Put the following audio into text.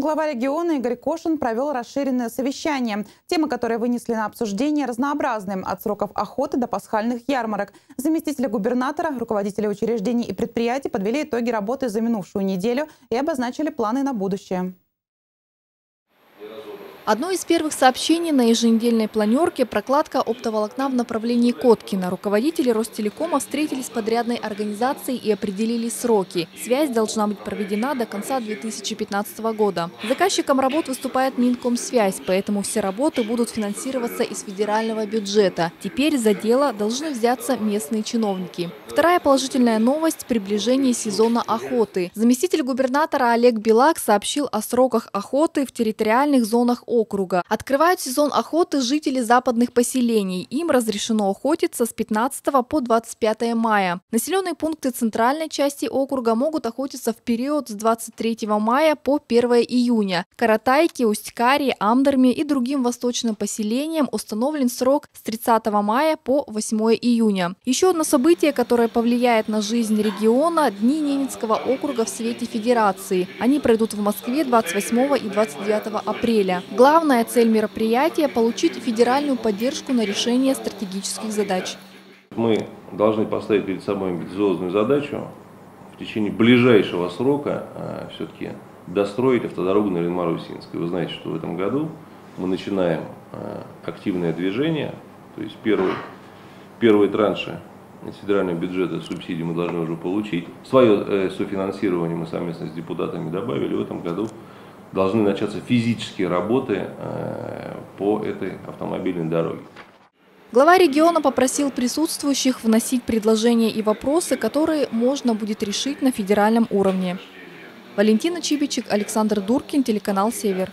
Глава региона Игорь Кошин провел расширенное совещание. Темы, которые вынесли на обсуждение, разнообразны. От сроков охоты до пасхальных ярмарок. Заместители губернатора, руководители учреждений и предприятий подвели итоги работы за минувшую неделю и обозначили планы на будущее. Одно из первых сообщений на еженедельной планерке – прокладка оптоволокна в направлении Коткина. Руководители Ростелекома встретились с подрядной организацией и определили сроки. Связь должна быть проведена до конца 2015 года. Заказчиком работ выступает Минкомсвязь, поэтому все работы будут финансироваться из федерального бюджета. Теперь за дело должны взяться местные чиновники. Вторая положительная новость – приближение сезона охоты. Заместитель губернатора Олег Белак сообщил о сроках охоты в территориальных зонах округа. Открывают сезон охоты жители западных поселений. Им разрешено охотиться с 15 по 25 мая. Населенные пункты центральной части округа могут охотиться в период с 23 мая по 1 июня. Каратайке, Усть-Каре, Амдерме и другим восточным поселениям установлен срок с 30 мая по 8 июня. Еще одно событие, которое повлияет на жизнь региона – Дни Ненецкого округа в свете Федерации. Они пройдут в Москве 28 и 29 апреля. Главная цель мероприятия – получить федеральную поддержку на решение стратегических задач. Мы должны поставить перед собой амбициозную задачу в течение ближайшего срока э, все-таки достроить автодорогу на Ленмарусинской. Вы знаете, что в этом году мы начинаем э, активное движение, то есть первый, первые транши из федерального бюджета субсидии мы должны уже получить. Свое э, софинансирование мы совместно с депутатами добавили в этом году должны начаться физические работы э, по этой автомобильной дороге. Глава региона попросил присутствующих вносить предложения и вопросы, которые можно будет решить на федеральном уровне. Валентина Чибичек, Александр Дуркин, телеканал «Север».